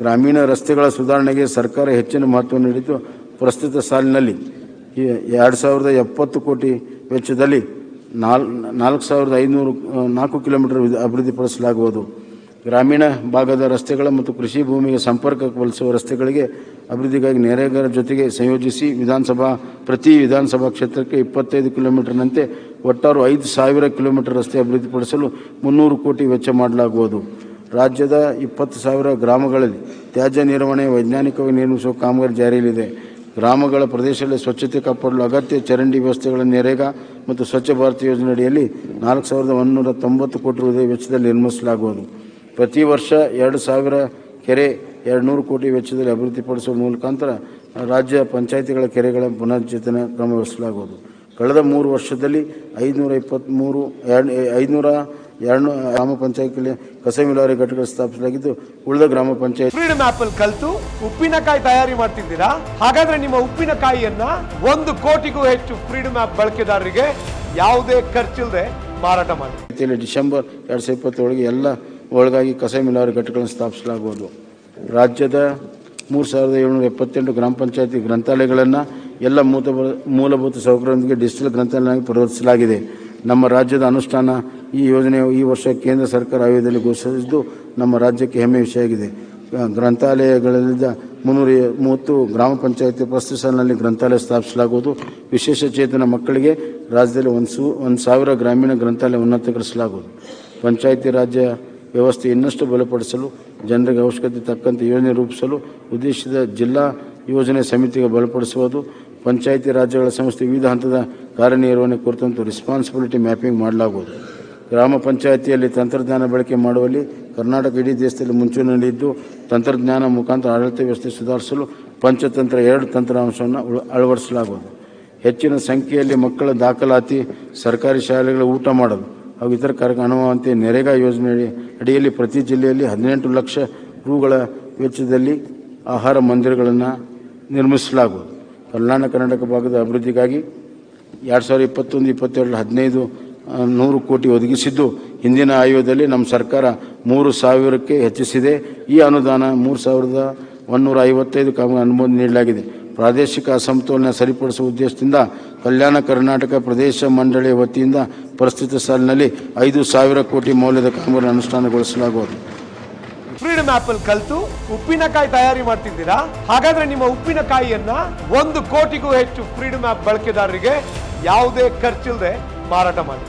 ಗ್ರಾಮೀಣ ರಸ್ತೆಗಳ ಸುಧಾರಣೆಗೆ ಸರ್ಕಾರ ಹೆಚ್ಚಿನ ಮಹತ್ವ ನೀಡಿದ್ದು ಪ್ರಸ್ತುತ ಸಾಲಿನಲ್ಲಿ. ಎರಡು ಸಾವಿರದ ಎಪ್ಪತ್ತು ಕೋಟಿ ವೆಚ್ಚದಲ್ಲಿ ನಾಲ್, ನಾಲ್ಕು ಸಾವಿರದ ಐನೂರು ನಾಲ್ಕು ಕಿಲೋಮೀಟರ್ ಅಭಿವೃದ್ಧಿಪಡಿಸಲಾಗುವುದು. ಗ್ರಾಮೀಣ ಭಾಗದ ರಸ್ತೆಗಳ ಮತ್ತು ಕೃಷಿ ಭೂಮಿಗೆ ಸಂಪರ್ಕ ಕಲ್ಪಿಸುವ ರಸ್ತೆಗಳಿಗೆ ಅಭಿವೃದ್ಧಿಗಾಗಿ ನೆರೆಗರ ಜೊತೆಗೆ ಸಂಯೋಜಿಸಿ ವಿಧಾನಸಭಾ, ಪ್ರತಿ ವಿಧಾನಸಭಾ ಕ್ಷೇತ್ರಕ್ಕೆ ಇಪ್ಪತ್ತೈದು ಕಿಲೋಮೀಟರ್ನಂತೆ ಒಟ್ಟಾರು ಐದು ಸಾವಿರ ಕಿಲೋಮೀಟರ್ ರಸ್ತೆ ಅಭಿವೃದ್ಧಿಪಡಿಸಲು ಮುನ್ನೂರು ಕೋಟಿ ವೆಚ್ಚ ಮಾಡಲಾಗುವುದು. ರಾಜ್ಯದ ಇಪ್ಪತ್ತು ಸಾವಿರ ಗ್ರಾಮಗಳಲ್ಲಿ ತ್ಯಾಜ್ಯ ನಿರ್ವಹಣೆ, ವೈಜ್ಞಾನಿಕವಾಗಿ ನಿರ್ಮಿಸುವ ಕಾಮಗಾರಿ ಜಾರಿಯಲ್ಲಿದೆ. ಗ್ರಾಮಗಳ ಪ್ರದೇಶದಲ್ಲಿ ಸ್ವಚ್ಛತೆ ಕಾಪಾಡಲು ಅಗತ್ಯ ಚರಂಡಿ ವ್ಯವಸ್ಥೆಗಳ ನೆರೆಗಾ ಮತ್ತು ಸ್ವಚ್ಛ ಭಾರತ ಯೋಜನೆ ಅಡಿಯಲ್ಲಿ ನಾಲ್ಕು ಸಾವಿರದ ಒಂದುನೂರ ತೊಂಬತ್ತು ಕೋಟಿ ರೂಪಾಯಿ ವೆಚ್ಚದಲ್ಲಿ ನಿರ್ಮಿಸಲಾಗುವುದು. ಪ್ರತಿ ವರ್ಷ ಎರಡು ಸಾವಿರ ಕೆರೆ ಎರಡು ನೂರು ಕೋಟಿ ವೆಚ್ಚದಲ್ಲಿ ಅಭಿವೃದ್ಧಿಪಡಿಸುವ ಮೂಲಕಾಂತರ ರಾಜ್ಯ ಪಂಚಾಯಿತಿಗಳ ಕೆರೆಗಳ ಪುನಶ್ಚೇತನ ಕ್ರಮವಹಿಸಲಾಗುವುದು ಕಳೆದ ಮೂರು ವರ್ಷದಲ್ಲಿ ಐದುನೂರ ಇಪ್ಪತ್ತ್ಮೂರು ಎರಡು, ಐದುನೂರ ಎರಡು ಗ್ರಾಮ ಪಂಚಾಯತ್ಗಳಲ್ಲಿ ಕಸ ವಿಲೇವಾರಿ ಘಟಕ ಸ್ಥಾಪಿಸಲಾಗಿದ್ದು ಉಳಿದ ಗ್ರಾಮ ಪಂಚಾಯತ್ ಫ್ರೀಡಮ್ ಆಪ್ ಅಲ್ಲಿ ಕಲ್ತು ಉಪ್ಪಿನಕಾಯಿ ತಯಾರಿ ಮಾಡ್ತಿದ್ದೀರಾ? ಹಾಗಾದ್ರೆ ನಿಮ್ಮ ಉಪ್ಪಿನಕಾಯಿಯನ್ನ ಒಂದು ಕೋಟಿಗೂ ಹೆಚ್ಚು ಫ್ರೀಡಮ್ ಆಪ್ ಬಳಕೆದಾರರಿಗೆ ಯಾವುದೇ ಖರ್ಚಿಲ್ಲದೆ ಮಾರಾಟ ಮಾಡಿ. ರೀತಿಯಲ್ಲಿ ಡಿಸೆಂಬರ್ ಎರಡ್ ಸಾವಿರದ ಇಪ್ಪತ್ತೊಳಗೆ ಎಲ್ಲ ಒಳಗಾಗಿ ಕಸ ವಿಲೇವಾರಿ ಘಟಕಗಳನ್ನು ಸ್ಥಾಪಿಸಲಾಗುವುದು. ರಾಜ್ಯದ ಮೂರು ಸಾವಿರದ ಏಳ್ನೂರ ಎಪ್ಪತ್ತೆಂಟು ಗ್ರಾಮ ಪಂಚಾಯತಿ ಗ್ರಂಥಾಲಯಗಳನ್ನು ಎಲ್ಲ ಮೂಲಭೂತ ಸೌಕರ್ಯದೊಂದಿಗೆ ಡಿಜಿಟಲ್ ಗ್ರಂಥಾಲಯವಾಗಿ ಪರಿವರ್ತಿಸಲಾಗಿದೆ. ನಮ್ಮ ರಾಜ್ಯದ ಅನುಷ್ಠಾನ ಈ ಯೋಜನೆ ಈ ವರ್ಷ ಕೇಂದ್ರ ಸರ್ಕಾರ ಆಯೋಗದಲ್ಲಿ ಘೋಷಿಸಿದ್ದು ನಮ್ಮ ರಾಜ್ಯಕ್ಕೆ ಹೆಮ್ಮೆ ವಿಷಯವಾಗಿದೆ. ಗ್ರಂಥಾಲಯಗಳಲ್ಲಿದ್ದ ಮುನ್ನೂರ ಮೂವತ್ತು ಗ್ರಾಮ ಪಂಚಾಯತಿ ಪ್ರಸ್ತುತ ಸಾಲಿನಲ್ಲಿ ಗ್ರಂಥಾಲಯ ಸ್ಥಾಪಿಸಲಾಗುವುದು. ವಿಶೇಷ ಚೇತನ ಮಕ್ಕಳಿಗೆ ರಾಜ್ಯದಲ್ಲಿ ಒಂದು ಸು, ಒಂದು ಸಾವಿರ ಗ್ರಾಮೀಣ ಗ್ರಂಥಾಲಯ ಉನ್ನತೀಕರಿಸಲಾಗುವುದು. ಪಂಚಾಯತಿ ರಾಜ್ಯ ವ್ಯವಸ್ಥೆ ಇನ್ನಷ್ಟು ಬಲಪಡಿಸಲು, ಜನರಿಗೆ ಅವಶ್ಯಕತೆ ತಕ್ಕಂತೆ ಯೋಜನೆ ರೂಪಿಸಲು ಉದ್ದೇಶಿತ ಜಿಲ್ಲಾ ಯೋಜನೆ ಸಮಿತಿಗೆ ಬಲಪಡಿಸುವುದು, ಪಂಚಾಯತಿ ರಾಜ್ಯಗಳ ಸಂಸ್ಥೆ ವಿವಿಧ ಹಂತದ ಕಾರ್ಯನಿರ್ವಹಣೆ ಕುರಿತಂತೆ ರೆಸ್ಪಾನ್ಸಿಬಿಲಿಟಿ ಮ್ಯಾಪಿಂಗ್ ಮಾಡಲಾಗುವುದು. ಗ್ರಾಮ ಪಂಚಾಯಿತಿಯಲ್ಲಿ ತಂತ್ರಜ್ಞಾನ ಬಳಕೆ ಮಾಡುವಲ್ಲಿ ಕರ್ನಾಟಕ ಇಡೀ ದೇಶದಲ್ಲಿ ಮುಂಚೂಣಿಯಲ್ಲಿದ್ದು ತಂತ್ರಜ್ಞಾನ ಮುಖಾಂತರ ಆಡಳಿತ ವ್ಯವಸ್ಥೆ ಸುಧಾರಿಸಲು ಪಂಚತಂತ್ರ ಎರಡು ತಂತ್ರಾಂಶವನ್ನು ಅಳವಡಿಸಲಾಗುವುದು. ಹೆಚ್ಚಿನ ಸಂಖ್ಯೆಯಲ್ಲಿ ಮಕ್ಕಳ ದಾಖಲಾತಿ, ಸರ್ಕಾರಿ ಶಾಲೆಗಳ ಊಟ ಮಾಡಲು ಹಾಗೂ ಇತರ ಕಾರ್ಯಕ್ರಮ ಅನುಭವಂತೆ ನೆರೆಗಾ ಯೋಜನೆ ಅಡಿಯಲ್ಲಿ ಪ್ರತಿ ಜಿಲ್ಲೆಯಲ್ಲಿ ಹದಿನೆಂಟು ಲಕ್ಷ ರೂಗಳ ವೆಚ್ಚದಲ್ಲಿ ಆಹಾರ ಮಂದಿರಗಳನ್ನು ನಿರ್ಮಿಸಲಾಗುವುದು. ಕಲ್ಯಾಣ ಕರ್ನಾಟಕ ಭಾಗದ ಅಭಿವೃದ್ಧಿಗಾಗಿ ಎರಡು ಸಾವಿರದ ಇಪ್ಪತ್ತೊಂದು ಇಪ್ಪತ್ತೆರಡು ಹದಿನೈದು ನೂರು ಕೋಟಿ ಒದಗಿಸಿದ್ದು ಹಿಂದಿನ ಆಯೋಗದಲ್ಲಿ ನಮ್ಮ ಸರ್ಕಾರ ಮೂರು ಸಾವಿರಕ್ಕೆ ಹೆಚ್ಚಿಸಿದೆ. ಈ ಅನುದಾನ ಮೂರು ಸಾವಿರದ ಒಂದೂರ ಐವತ್ತೈದು ಕಾಮ ಅನುಮೋದನೆ ನೀಡಲಾಗಿದೆ. ಪ್ರಾದೇಶಿಕ ಅಸಮತೋಲನ ಸರಿಪಡಿಸುವ ಉದ್ದೇಶದಿಂದ ಕಲ್ಯಾಣ ಕರ್ನಾಟಕ ಪ್ರದೇಶ ಮಂಡಳಿಯ ವತಿಯಿಂದ ಪ್ರಸ್ತುತ ಸಾಲಿನಲ್ಲಿ ಐದು ಸಾವಿರ ಕೋಟಿ ಮೌಲ್ಯದ ಕಾಮಗಾರಿ ಅನುಷ್ಠಾನಗೊಳಿಸಲಾಗುವುದು. ಫ್ರೀಡಮ್ ಆಪ್ ಅಲ್ಲಿ ಕಲ್ತು ಉಪ್ಪಿನಕಾಯಿ ತಯಾರಿ ಮಾಡ್ತಿದ್ದೀರಾ? ಹಾಗಾದ್ರೆ ನಿಮ್ಮ ಉಪ್ಪಿನಕಾಯಿಯನ್ನ ಒಂದು ಕೋಟಿಗೂ ಹೆಚ್ಚು ಫ್ರೀಡಮ್ ಆಪ್ ಬಳಕೆದಾರರಿಗೆ ಯಾವುದೇ ಖರ್ಚಿಲ್ಲದೆ ಮಾರಾಟ ಮಾಡಿ